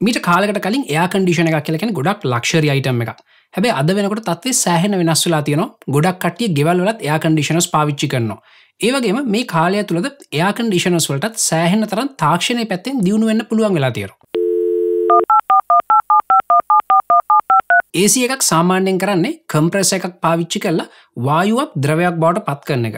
මිට කාලකට කලින් එයා කඩිෂන එක කියලකෙන ගොඩක් ලක්ෂරි අයිටම එක හැබැ අද වෙනකොට තත්වේ සෑහෙන වෙනස්වෙලා තියන ගොඩක් කටිය ගෙවල්ලත් එයා කඩිෂනස් පාවිච්චි කරනවා. ඒවගේම මේ කාලය තුළද එයා කඩිෂනස් වලටත් සෑහෙන තරන් තාක්ෂණය පැත්තෙන් දියුණු වෙන්න පුළුවන් වෙලා තියෙන ඒසි එකක් සාමාන්‍යයෙන් කරන්නේ කම්ප්‍රෙස එකක් පාවිච්චි කරලා වායුවක් ද්‍රවයක් බවට පත් කරන එක.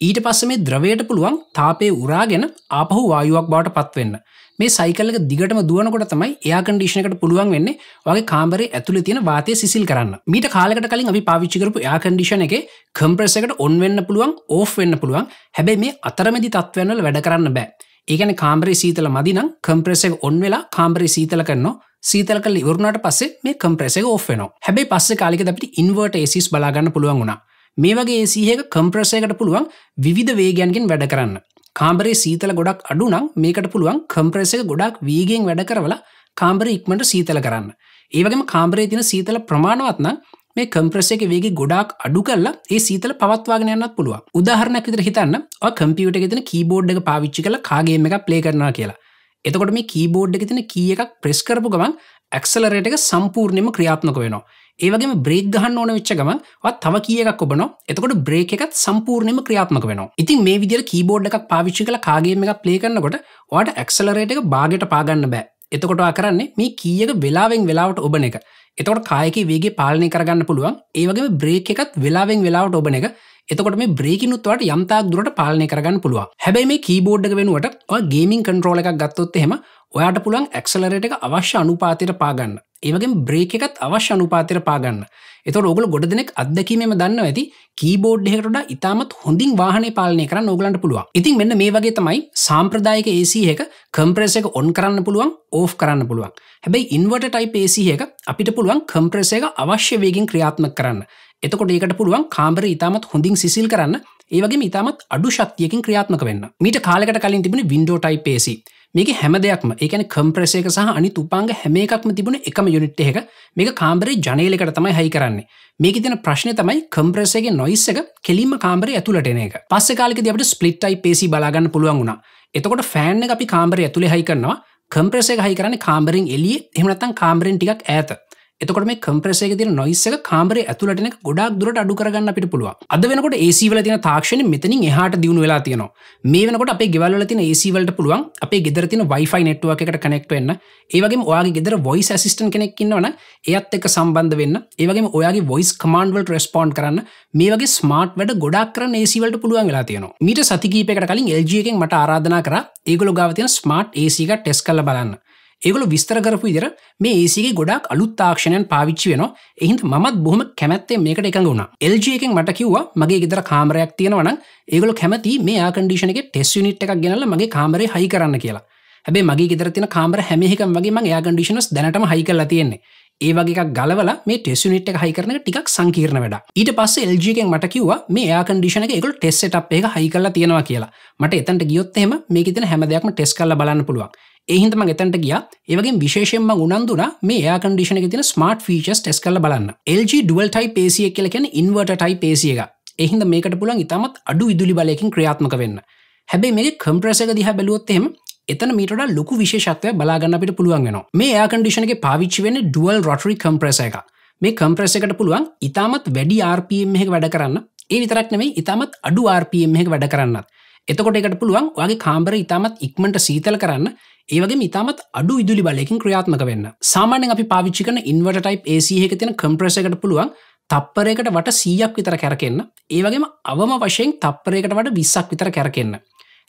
ඊට පස්ස මේ ද්‍රවයට පුළුවන් තාපය උරාගෙන ආපහු වායුවක් බවට පත්වෙන්න මේ සයිකල්ලක දිගටම දුවනකොට තමයි එයා කන්ඩිෂනකට පුළුවන් වෙන්නේ. වගේ කාම්බරේ ඇතුළ තියෙන වාතය සිසිල් කරන්න. මීට කාලකට කලින් අපි පාවිච්චිකරපු එයා කන්ඩිෂන එක කම්ප්‍රෙස එකට ඔන් වෙන්න පුළුවන් ඕෆ් වෙන්න පුළුවන්. හැබැයි මේ අතරමැදි තත්වන්නල වැඩ කරන්න බෑ. ඒකන කාම්බරේ සීතල මදිනම් කම්ප්‍රෙස එක ඔන් වෙලා කාම්බරේ සීතල කරනවා. සීතල කල ඉවරුණට පස්සේ මේ කම්ප්‍රෙස එක ඔෆ් වෙනවා. හැබැයි පස්සේ කාලික අපිට ඉන්වර්ට ඒසිස් බලාගන්න පුළුවන් වුණා. මේ වගේ ඒසිහක කම්ප්‍රසයකට පුළුවන් විධ වේගයන්ගෙන් වැඩ කරන්න. කාම්බරේ සීතල ගොඩක් අඩු නම් මේකට පුළුවන් කම්ප්‍රෙස එක ගොඩක් වීගෙන් වැඩ කරවලා කාම්බර ඉක්මට සීතල කරන්න. ඒවගේම කාම්බරේ තින සීතල ප්‍රමාණවත්න මේ කම්ප්‍රෙස එක වේගේ ගොඩක් අඩු කරලා ඒ සීතල පවත්වාගෙන යන්නත් පුළුවන්. උදාහරණයක් විතර හිතන්න කම්පියට එක තින කීබෝඩ් එක පාවිච්චි කල කාගේම එක ප්ලේ කරනවා කියලා. එතකොට මේ කීබෝඩ් එක තින කිය එකක් ප්‍රෙස් කරපු ගමන් ඇක්සලරේට එක සම්පූර්ණයම ක්‍රියාත්මක වෙනවා. ඒවගේම බ්‍රේක් ගහන්න ඕන වෙච්ච ගම වත් තව කියයක් ඔබන එතකොට බ්‍රේක එකත් සම්පූර්ණයම ක්‍රියාත්මක වෙන ඉතින් මේ විදිර කීබෝඩ් එකක් පාවිච්චි කල කාගේම එක ප්ලේ කරන්නකොට වාට ඇක්සලරේට එක බාගට පාගන්න බෑ. එතකොට කරන්නේ මේ කියක වෙලාවෙන් වෙලාවට ඔබන එක. එතකොට කායක වේගේ පාලනය කරගන්න පුළුවන්. ඒවගේ බ්‍රේක් එකත් වෙලාවෙන් වෙලාවට ඔබන එක. එතකොට මේ බ්‍රේකිනුත්වට යම්තාක් දුරට පාලනය කරගන්න පුළුවන්. හැබැයි මේ කීබෝඩ්ඩ වෙනුවට ගේමින් කන්ට්‍රෝල එකක් ගත්තොත් එහෙම ඔයාට පුළන් ඇක්සලරට එක අවශ්‍ය අනුපාතයට පාගන්න ඒවගේ බ්‍රේක එකත් අවශ්‍ය අනුපාතර පාගන්න එත ඔගල ගොඩ දෙනෙක් අදකීමම දන්න ඇති කීබෝඩ් එකට ඉතාමත් හොඳින් වාහන පාලනය කරන්න ඕගලන්ට පුළුවන්. ඉතින් මෙන්න මේ වගේ තමයි සාම්ප්‍රදායක ඒසි එක කම්ප්‍රෙස එක ඔන් කරන්න පුළුවන් ඕෆ් කරන්න පුළුවන්. හැබැයි ඉන්වට ටයි ඒසි එක අපිට පුළුවන් කම්ප්‍රෙස එක අවශ්‍ය වේගෙන් ක්‍රියාත්ම කරන්න. එතකොට ඒකට පුළුවන් කාම්බර ඉතාමත් හොඳින් සිසිල් කරන්න. ඒවගේ ඉතාමත් අඩු ශක්තියකින් ක්‍රියාත්මක වෙන්න. මීට කාලකට කලින් තිබෙන වින්ඩෝ ටයි පේසි මේක හැම දෙයක්ම ඒකන කම්ප්‍රසේක සහ අනි තුපාංග හැම එකක්ම තිබුණ එකම යුනිට් එක මේක කාම්බරේ ජනේලකට තමයි හයි කරන්නේ. මේක තින ප්‍රශ්නය තමයි කම්ප්‍රසේගේ නොයිස් එක කෙලින්ම කාම්බරේ ඇතුළටන එක. පස්ස කාලක දිට ස්පලිට්ටයි පේසි බලාගන්න පුළුවන් වුණා. එතකොට ෆෑන් අපි කාම්බරය ඇතුළේ හයි කරනවා. කම්ප්‍රසේ හයි කරන්න කාම්බරෙන් එලිය එහමනත්තන් කාම්බරෙන් ටික් ඇත එතකොට මේ කම්ප්‍රසේ තින නොයිස්සක කාමරේ ඇතුලටන ගොඩක් දුරට අඩු කරගන්න අපිට පුළුව අද වෙනකොට ඒසිවල තින තාක්ෂණ මෙතනින් එහට දියුණු වෙලා තියනවා. මේ වෙනකොට අපේ ගෙවල්ල තින ඒසිවලට පුළුවන් අපේ ගෙදර තින වයිෆයි නෙට්ුව එකට කනෙක්ට වෙන්න. ඒවගේ ඔයාගේ ගෙදර වොයිස් ඇසිස්ටන් කෙනෙක්කින්නවන එයත් එක් සම්බන්ධ වෙන්න. ඒවගේ ඔයාගේ වොයිස් කමන්ඩවල් රෙස්පෝන්් කරන්න. මේ වගේ ස්මාර්ට් වැඩ ගොඩක් කරන ඒසිවලට පුළුවන් වෙලා තියෙනවා. මීට සතිකීපකට කලින් එල්ජියකෙන් මට ආරාධනා කර. ඒගොල ගාවතින ස්මාර්ට් ඒසික ටෙස් කල බලන්න. ඒගොල විස්තර කරපු ඉදිර මේ ඒසිගේ ගොඩක් අලුත් තාක්ෂණයන් පාවිච්චි වෙන එහින්ද මත් බොහම කැමැත්තේ මේකට එකඟ වුණ. එල්ජයකෙන් මට කිව්වා මගේ ගෙදර කාමරයක් තියෙනවන ඒගොල කැමති මේ ආකඩිෂනක ටෙස් නිට් එකක් ගෙනල මගේ කාමරය හයි කරන්න කියලා. හැබේ මගේ ගෙදර තින කාමර හැමිකම් වගේ මගේ ආකඩිෂනස් දැනටම හයි කරලා තියෙන්නේ. ඒ වගේ ගලවල මේ ටෙස්නිට් එක හයිකරන ටිකක් සංකීර්ණ වැඩ ඊට පස්ස එල්ජිකෙන් මට කිව්වා මේ ආකන්ඩිෂන එක ටෙස්සට අප් එක හයි කරලා තියෙනවා කියලා. මට එතන්ට ගියොත්හෙම මේ තින හැම දෙයක්ම ටෙස් කල්ල බලන්න පුළුවන්. එහින්දම ගෙතන්ට ගිය. ඒවගේ විශේෂෙන්ම උනන්දුන මේ ඒකන්ඩිෂන එක තින ස්මර්ට් ෆීචස් ටෙස් කල බලන්න. LG ඩුවල් ටයි පේසිය කියලකැන ඉන්වර්ට ටයි පේසිය එක එහින්ද මේකට පුළන් ඉතාමත් අඩු ඉදුලි බලයකින් ක්‍රියාත්මක වෙන්න. හැබැයි මේ කම්ප්‍රසක දිහ බැලුවොත්තෙම එතන මීට ලොකු විශේෂත්වය බලාගන්න අපිට පුළුවන් වෙන මේ ඒකන්ඩිෂන එක පාවිච්චි වෙන ඩුවල් රොටරි කම්ප්‍රස එක මේ කම්ප්‍රස එකට පුළුවන් ඉතාමත් වැඩි RPM එක වැඩ කරන්න. ඒ විතරක් නෙමේ ඉතාමත් අඩු RPM එක වැඩ කරන්නත්. එතකොට එකට පුළුවන් වගේ කාම්බර ඉතාමත් ඉක්මට සීතල කරන්න. ඒවගේ ඉතාමත් අඩු ඉදුලි බලයකින් ක්‍රියාත්මක වෙන්න. සාමානෙන් අපි පාවිච්චිකන ඉන්වට ටයි් ඒසිහක තින කම්ප්‍රස එකට පුළුවන් තප්පරයකට වට සීයක් විතර කැරකෙන්න්න ඒවගේම අවම වශයෙන් තප්පරයකට වට විස්සක් විතර කැරකෙන්න්න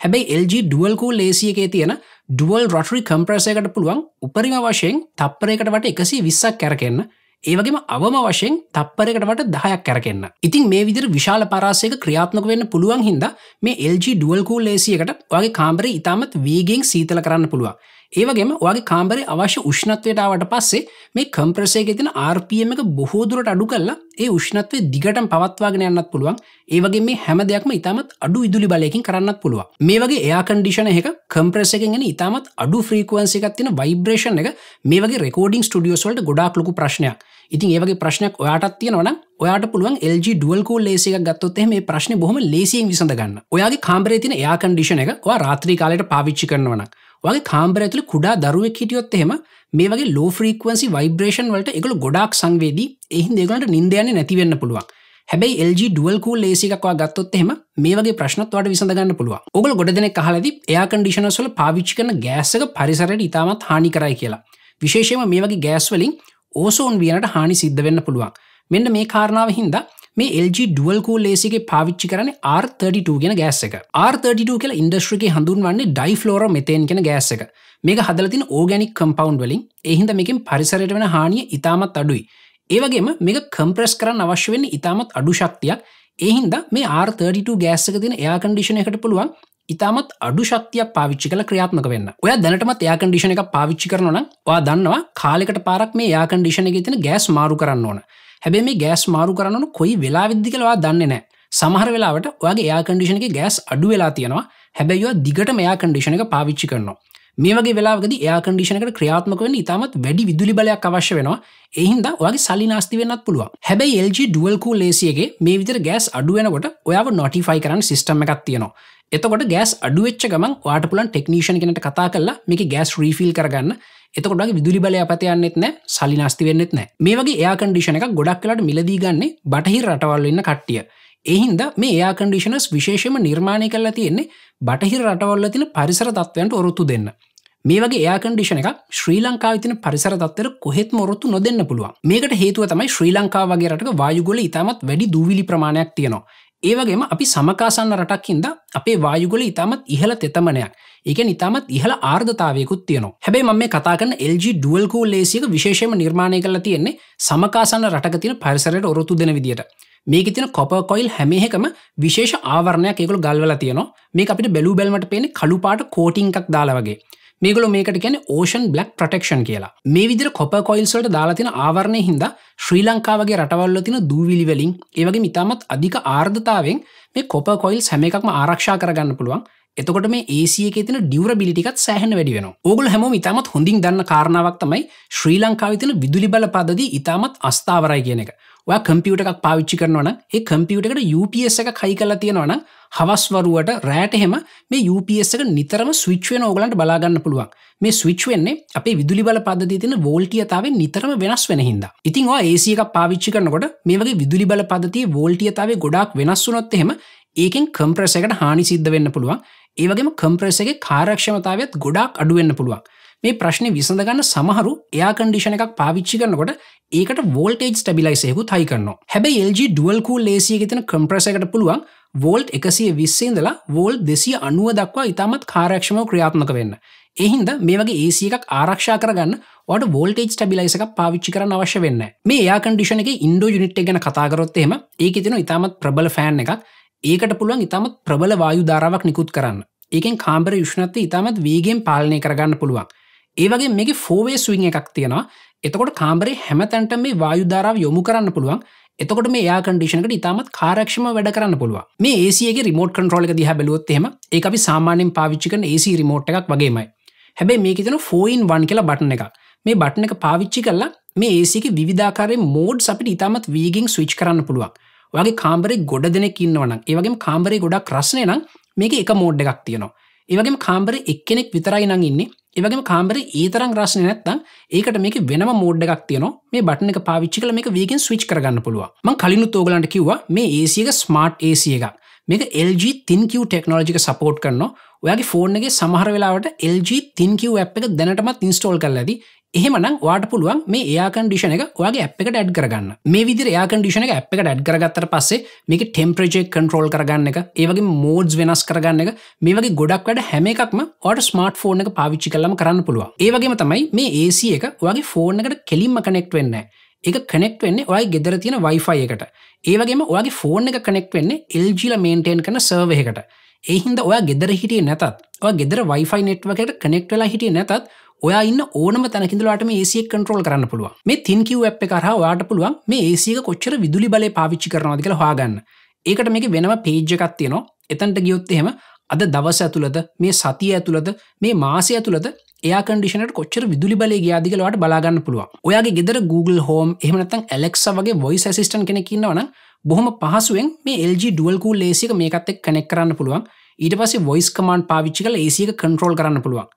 හැබැයි LG ඩුවල්කෝ ලේසියකේ තියෙන ඩුවල් රොටරි කම්ප්‍රසයකට පුළුවන් උපරිම වශයෙන් තප්පරයකට වට එකසි විස්සක් කැරකෙන්න්න ඒවගේම අවම වශයෙන් තප්පරකට වට දහයක් කැරකෙන්න්න ඉතින් මේ විදිර විශාල පරාසයක ක්‍රියාත්මක වෙන්න පුළුවන් හින්ද මේ LG ඩුවල්කූ ලේසියකට වගේ කාම්බර ඉතාමත් වේගෙන් සීතල කරන්න පුළුවන්. ඒවගේම වගේ කාම්බරය අවශ්‍ය උෂ්ණත්වයටාවට පස්සේ මේ කම්ප්‍රසේක තින RPM එක බොහෝදුරට අඩු කල්ලා ඒ උෂ්ණත්වය දිගටම පවත්වාගෙන යන්නත් පුළුවන්. ඒවගේ මේ හැම දෙයක්ම ඉතාමත් අඩු ඉදුලි බලයකින් කරන්නත් පුළුව මේ වගේ එයා කන්ඩිෂන එක කම්ප්‍රසකෙන් ඉතාමත් අඩු ෆ්‍රීකුවන්සිකත් තින වයිබ්‍රේෂන් එක මේ වගේ රෙකෝඩිං ස්ටඩියෝස්වලට ගොඩක් ලොකු ප්‍රශ්නයක්. ඉතින් ඒවගේ ප්‍රශ්නයක් ඔයාටත් තියෙනවන ඔයාට පුළුවන් LG ඩුවල්කෝ ලේසික ගත්තොත් මේ ප්‍රශ්න බොහම ලේසියෙන් විසඳගන්න. ඔයාගේ කාම්බරේ තින එයා කන්ඩිෂන එක ඔයා රාත්‍රී කාලයට පාවිච්චි කරනවන වගේ කාම්බර ඇතුළ කුඩා දරුවෙක් හිටියොත් එහෙම මේ වගේ ලෝ ෆ්‍රීකවන්සි වයිබ්‍රේෂන් වලට එකළු ගොඩක් සංවේදී. එහි දෙගලට නින්දයන නැතිවෙන්න පුළුවන්. හැබැයි LG ඩුවල්කූ ලේසිකක්වා ගත්තොත් එෙම මේ වගේ ප්‍රශ්නත්වට විසඳගන්න පුළුව ඔගල ගොඩ දෙන කහලදි එයා කන්ඩිෂනස්වල පාවිච්චි කරන ගෑසක පරිසරයට ඉතාමත් හානි කරයි කියලා. විශේෂම මේ වගේ ගෑස්වලින් ඕසෝන් වියනට හානි සිද්ධ වෙන්න පුළුවන්. මෙන්න මේ කාරණාව හින්දා මේ LG ඩුවල්කූ ලේසිගේ පාවිච්චි කරන R32 ගෙන ගෑස් එක. R32 කියල ඉන්ඩස්ට්‍රිකේ හඳුන්වන්නේ ඩයිෆලෝර මෙතේන් කෙන ගෑස් එක. මේක හදලතින ඕගැනික් කම්පවන්් වලින් එහින්ද මේකින් පරිසරයට වෙන හානිය ඉතාමත් අඩුයි. ඒවගේම මේක කම්ප්‍රෙස් කරන්න අවශ්‍ය වෙන්න ඉතාමත් අඩු ශක්තියක්. එහින්ද මේ R32 ගෑස්සක තින එයා කන්ඩිෂණ එකට පුළුවන් ඉතාමත් අඩු ශක්තියක් පාවිච්චි කළ ක්‍රියාත්මක වෙන්න. ඔය දැනටමත් එයා කන්ඩිෂණ එක පාවිච්චි කරනවන වා දන්නවා කාලෙකට පාරක් මේ යා කන්ඩිෂණ එක තින ගෑස් මාරු කරන්න ඕන. හැබැ මේ ගෑස් මාරු කරන්නු කොයි වෙලා විද්දි කලවා දන්නේ නෑ සමහර වෙලාවට ඔයාගේ එයා කන්ඩිෂණ එක ගෑස් අඩු වෙලා තියෙනවා. හැබැයිවා දිගට මෙයා කන්ඩිෂණ එක පාවිච්චි කරනවා. මේ වගේ වෙලාගද එයා කන්ඩිෂනකට ක්‍රියාත්මක වන ඉතාමත් වැඩි විදුලි බලයක් අවශ්‍ය වෙනවා. එහින්ද ඔයාගේ සලි නාස්ති වෙන්නත් පුළුව හැබැයි LG ඩුවල්කූ ලේසියගේ මේ විතර ගෑස් අඩුවෙනකොට ඔයාව නොටිෆයි කරන්න සිස්ටම එකක් තියෙනවා. එතකොට ගෑස් අඩුවච්ච ගමන් වාට පුලන් ටෙක්නීෂන් කෙනට කතා කරලා මේක ගෑස් රීෆිල් කරගන්න. එතකොට විදුලි බලය පතයන්නෙත් නෑ සලි නාස්ති වෙන්නෙත් නෑ. මේ වගේ එයා කන්ඩිෂන එක ගොඩක් කලට මිලදී ගන්නේ බටහි රටවල් වෙන්න කට්ටිය. එහින්ද මේ එයා කන්ඩිෂනස් විශේෂම නිර්මාණය කරලා තියෙන්නේ බටහිර රටවල්ල තින පරිසර තත්වයන්ට ඔරොත්තු දෙන්න. මේ වගේ එයා කන්ඩිෂන එක ශ්‍රී ලංකාව තින පරිසර තත්තර කොහෙත් මොරොත්තු නොදන්න පුළුවන්. මේකට හේතුව තමයි ශ්‍රී ලංකා වගේ රටක වායුගොල ඉතාමත් වැඩි දූවිලි ප්‍රමාණයක් තියෙනවා. ඒවගේම අපි සමකාසන්න රටක්කින්ද අපේ වායුගොල ඉතාමත් ඉහල තෙතමනයක්. ඒක නිතාමත් ඉහල ආර්ධතාවයකුත් තියනවා. හැබයි ම මේ කතාකන LG ඩුවල්කෝ ලේසික විශේෂම නිර්මාණය කල තියෙන්නේ සමකාසන්න රටක තින පරිසරයට ඔරොත්තු දෙන විදිට මේක තින කොප කොයිල් හැමහෙකම විශේෂ ආවරණයක් එකකු ගල්වල තියනවා. මේ අපිට බැලූ බැල්මට පේන කළුපාට කෝටිංකක් දාලා වගේ. මේගල මේකට ගැන ඕෂන් බ්ලක් ප්‍රටක්ෂන් කියලා. මේ විදිර කොප කොයිල්සල්ට දාලාතින ආවරණය හින්ද ශ්‍රී ලංකාවගේ රටවල්ල තින දූවිලිවලින් ඒවගේ මිතාමත් අධික ආර්ධතාවෙන් මේ කොප කොයිල් සැම එකක්ම ආරක්ෂා කරගන්න පුළුවන්. එතකොට මේ ඒසියක තින ඩියවර බිලිටිකත් සෑහන වැඩි වෙන ඕගල හැම ඉතාමත් හොඳින් දන්න කාරණාවක් තමයි ශ්‍රී ලංකාව තින විදුලි බල පදදී ඉතාමත් අස්ථාවරයි කියන එක. ඔය කම්පියුට එකක් පාවිච්චි කරනවන ඒ කම්පියුට එකට UPS එක කයි කලා තියෙනවන හවස්වරුවට රෑට හෙම මේ UPS එක නිතරම ස්විච්වෙන ඕගලන්ට බලාගන්න පුළුවන්. මේ ස්විච් වෙන්නේ අපේ විදුලි බල පද්ධති තින වෝල්ටියතාව නිතරම වෙනස් වෙන හිද ඉතින් ඒසිය එකක් පාවිච්චි කරනකොට මේ වගේ විදුලි බල පදතිය වෝල්ටියතාව ගොඩක් වෙනස් වුනොත් එහෙම ඒකෙන් කම්ප්‍රෙස එකට හානි සිද්ධ වෙන්න පුළුවන්. ඒවගේම කම්ප්‍රෙස එක කාරක්ෂමතාවත් ගොඩක් අඩුවෙන්න පුළුවන්. මේ ප්‍රශ්නය විසඳගන්න සමහරු එයා කන්ඩිෂන එකක් පාවිච්චි කරනකොට ඒකට වෝල්ටේජ් ස්ටබිලයිසයකු තයි කරන්න හැබැයි LG ඩුවල්කූ ලේසිය ගෙතන කම්ප්‍රස එකට පුළුවන් වෝල්ට් එකසිය විස්සේදලා වෝල් දෙසිය අනුව දක්වා ඉතාමත් කාරක්ෂමව ක්‍රියාත්මක වෙන්න. එහින්ද මේ වගේ ඒසිය එකක් ආරක්ෂා කරගන්න වට වෝල්ටේජ් ටබිලයිස එකක් පාවිච්චි කරන අවශ්‍ය වෙන්න මේ යා කන්ඩිෂන එක ඉන්ඩෝ යුනිට් ගැන කතාකරොත්තේම ඒක තින ඉතාමත් ප්‍රබල ෆෑන් එකක් ඒකට පුළුවන් ඉතාමත් ප්‍රබල වායු ධාරාවක් නිකුත් කරන්න. ඒකෙන් කාම්බර යුෂ්නත්ව ඉතාමත් වේගෙන් පාලනය කරගන්න පුළුවන්. ඒවගේ මේක ෆෝවේ ස්විං එකක් තියෙනවා. එතකොට කාම්බරේ හැම තැන්ට මේ වායුධාරාව යොමු කරන්න පුළුවන්. එතකොට මේ යා කන්ඩිෂනකට ඉතාමත් කාරක්ෂම වැඩ කරන්න පුළුව මේ ඒසියගේ රිමෝට් කන්ට්‍රෝල දිහ බැලුවොත්හෙම ඒ අපි සාමානෙන් පාවිච්චිකන ඒසි රිමෝට් එකක් වගේමයි. හැබැයි මේක තන ෆෝයින් වන් කියලා බටන එක මේ බටන එක පාවිච්චි කරලා මේ ඒසික විධාකාරය මෝඩ් අපිට ඉතාමත් වීගෙන් ස්විච් කරන්න පුළුවන්. වගේ කාම්බරේ ගොඩ දෙනෙක් ඉන්නවනම් ඒවගේ කාම්බරේ ගොඩක් රස්නය නම් මේක එක මෝඩ් එකක් තියෙනවා. ඒවගේ කාම්බර එක්කෙනෙක් විතරයි නං ඉන්නේ. ඒවගේ කාම්බර ඒතරම් රශ්න නැත්තම් ඒකට මේක වෙනම මෝඩ් එකක් තියන මේ බටන එක පාවිච්චි කල මේක වේගෙන් ස්විච් කරගන්න පුළුව ම කලිනු තෝගලන්ට කිව්වා මේ ඒසියක ස්මාර්ට් ඒසිය එකක්. මේක LG තින්කව ටෙක්නෝජික සපෝට් කරන ඔයාගේ ෆෝර්න්ගේ සමහර වෙලාවට LG තින්කව ඇ් එක දැනටමත් ඉන්ස්ටෝල් කරලද එහෙමනම් වාට පුළුවන් මේ ඒකන්ඩිෂන එක ඔයාගේ ඇ් එකට ඇඩ් කරගන්න. මේ විදි ඒකන්ඩිෂන එක ඇ් එකට ඇඩ් කරගත්තර පස්සේ මේක ටෙම්ප්‍රජෙක් කන්ට්‍රෝල් කරගන්න එක ඒවගේ මෝඩ්ස් වෙනස් කරගන්න එක මේ වගේ ගොඩක් වැඩ හැම එකක්ම ඔට ස්මර්ට් ෆෝන එක පාවිච්චි කලම කරන්න පුළුව ඒවගේම තමයි මේ ඒසි එක ඔයාගේ ෆෝන් එකට කෙලින්ම කනෙක්ට වෙන්න එක කනෙක්ට වෙන්නේ ඔය ගෙදර තියෙන වයිෆයි එකට. ඒවගේම ඔයාගේ ෆෝන් එක කනෙක්ට වෙන්නේ එල්ජිල මේන්ටේන් කන සර්වහකට ඒහින්ද ඔයා ගෙදර හිටිය නැතත් ඔය ගෙදර වයිෆයි නෙට්වකට කනෙක්ට වෙලා හිටිය නැතත් ඔයා ඉන්න ඕනම තැනකිදලට මේ ඒසිය කන්ට්‍රෝල් කරන්න පුළුව මේ තින්කිව ඇ් කරහ වාට පුළුවන් මේ ඒසික කොච්චර විදුලි බල පාවිච්චි කරනවාද කියලා හාගන්න ඒකට මේක වෙනම පේජ්ජකත් තියනවා. එතන්ට ගියොත් එහෙම අද දවස ඇතුළද මේ සතිය ඇතුළද මේ මාසය ඇතුළද එයා කන්ඩිෂනට කොච්චර විදුලි බලය ගයාදිකලවට බලාගන්න පුළුව ඔයාගේ ගෙදර Google හෝම් එහමනතන් ඇලෙක්ස වගේ වොයිස් ඇසිස්ටන් කෙනෙකින්නවන බොහොම පහසුවෙන් මේ LG ඩුවල්කූ ලේසික මේකත් එක් කනෙක් කරන්න පුළුවන්. ඊට පස්සේ වොයිස් කමාන්් පාවිච්චි කල ඒසික කන්ට්‍රෝල් කරන්න පුළුවන්.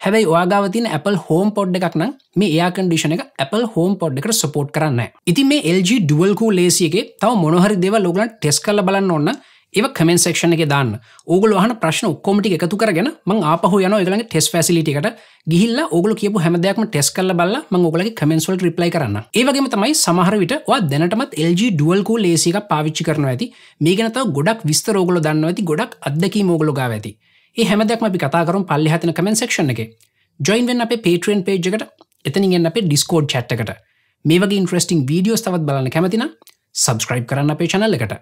හැබයි වාගාවතින Apple හෝම් පොඩ් එකක් නම් මේ එයා කන්ඩිෂන එක Apple හෝම් පොඩ් එකට සපෝට් කරන්න ඉති මේ LG ඩුවල්කූ ලේසියගේ තව මොනහරි දෙව ලොගලන් ටෙස් කල බලන්න ඔන්න ඒ කමෙන් සක්ෂණ එක දාන්න. ඕගල හන ප්‍රශ්න ඔක්කොමටි එකතු කරගෙන මං ආපහු යන එකලගේ ටෙස් ෆැසිලිටිකට ගිහිල්ල ඔගල කියපු හැමදයක්ම ටෙස් කල බල මං ඔගලගේ කමෙන්ස්වල් රිප්ලයි කරන්න ඒවගේම තමයි සමහරවිට දැනටමත් LG ඩුවල්කූ ලේසික පාවිච්චි කරන ඇති. මේ ගැනතාව ගොඩක් විස්තර ඕගල දන්න ඇති ගොඩක් අදකී මෝගල ගාව ඇති. ඒ හැමදක්ම අපි කතාකරුම් පල්ලි හතන කමෙන් සක්ෂණ එක. ජොයින් වෙන් අපේ පේට්‍රෙන් පේජ් එකට. එතනිගෙන් අපේ ඩිස්කෝඩ් චට්කට මේ වගේ ඉන්ට්‍රස්ටිං වීඩියෝස් තවත් බලන්න කැමතින සබස්ක්‍රයිබ් කරන්න අපේ චනල්ල එකට.